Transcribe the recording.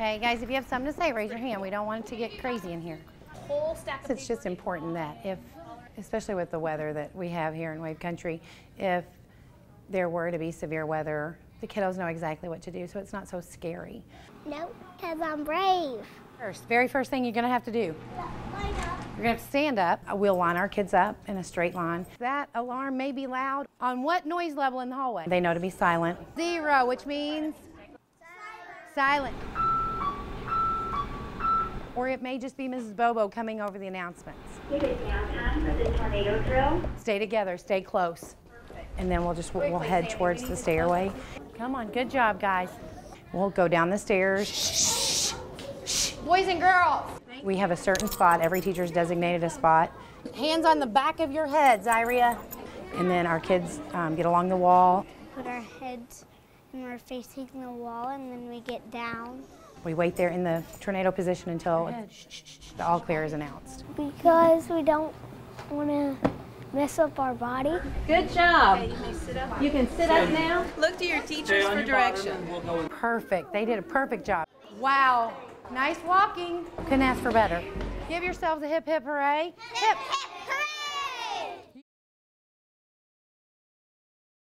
Okay, guys, if you have something to say, raise your hand. We don't want it to get crazy in here. Whole stack of It's just important that if, especially with the weather that we have here in Wave Country, if there were to be severe weather, the kiddos know exactly what to do, so it's not so scary. No, because I'm brave. First, very first thing you're gonna have to do, you're gonna have to stand up. We'll line our kids up in a straight line. That alarm may be loud. On what noise level in the hallway? They know to be silent. Zero, which means silent. Or it may just be Mrs. Bobo coming over the announcements. It is now time for the tornado drill. Stay together, stay close. And then we'll just, we'll head towards the stairway. Come on, good job, guys. We'll go down the stairs. shh Boys and girls. We have a certain spot, every teacher's designated a spot. Hands on the back of your heads, Iria. And then our kids um, get along the wall. Put our heads and we're facing the wall, and then we get down. We wait there in the tornado position until the all clear is announced. Because we don't want to mess up our body. Good job. You can sit up now. Look to your teachers for direction. Perfect. They did a perfect job. Wow. Nice walking. Couldn't ask for better. Give yourselves a hip hip hooray. Hip.